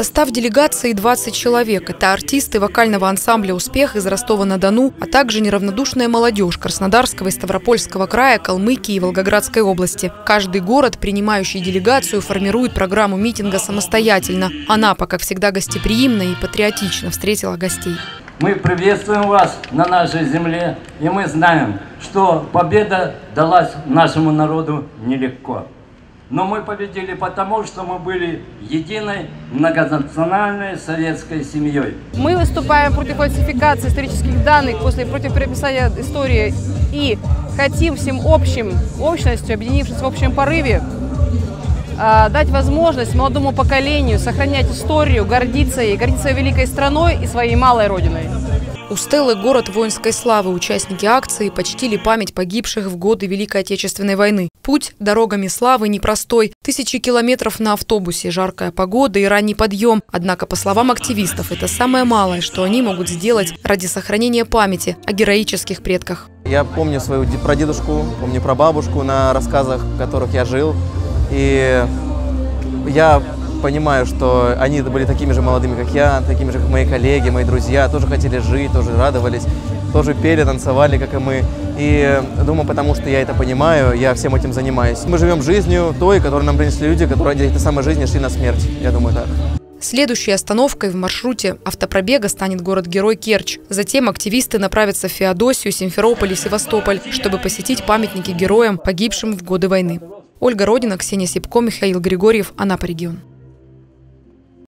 Состав делегации 20 человек. Это артисты вокального ансамбля «Успех» из Ростова-на-Дону, а также неравнодушная молодежь Краснодарского и Ставропольского края, Калмыкии и Волгоградской области. Каждый город, принимающий делегацию, формирует программу митинга самостоятельно. Анапа, как всегда, гостеприимно и патриотично встретила гостей. Мы приветствуем вас на нашей земле, и мы знаем, что победа далась нашему народу нелегко. Но мы победили потому, что мы были единой многонациональной советской семьей. Мы выступаем против фальсификации исторических данных после против переписания истории и хотим всем общим общностью, объединившись в общем порыве, а, дать возможность молодому поколению сохранять историю, гордиться ей, гордиться великой страной и своей малой родиной. У Стеллы город воинской славы. Участники акции почтили память погибших в годы Великой Отечественной войны. Путь дорогами славы непростой. Тысячи километров на автобусе, жаркая погода и ранний подъем. Однако, по словам активистов, это самое малое, что они могут сделать ради сохранения памяти о героических предках. Я помню свою прадедушку, помню про бабушку на рассказах, которых я жил. И я понимаю, что они были такими же молодыми, как я, такими же, как мои коллеги, мои друзья, тоже хотели жить, тоже радовались, тоже пели, танцевали, как и мы. И думаю, потому что я это понимаю, я всем этим занимаюсь. Мы живем жизнью той, которую нам принесли люди, которые ради этой самой жизни шли на смерть. Я думаю так. Следующей остановкой в маршруте автопробега станет город-герой Керчь. Затем активисты направятся в Феодосию, Симферополь и Севастополь, чтобы посетить памятники героям, погибшим в годы войны. Ольга Родина, Ксения Сипко, Михаил Григорьев, Анапа регион.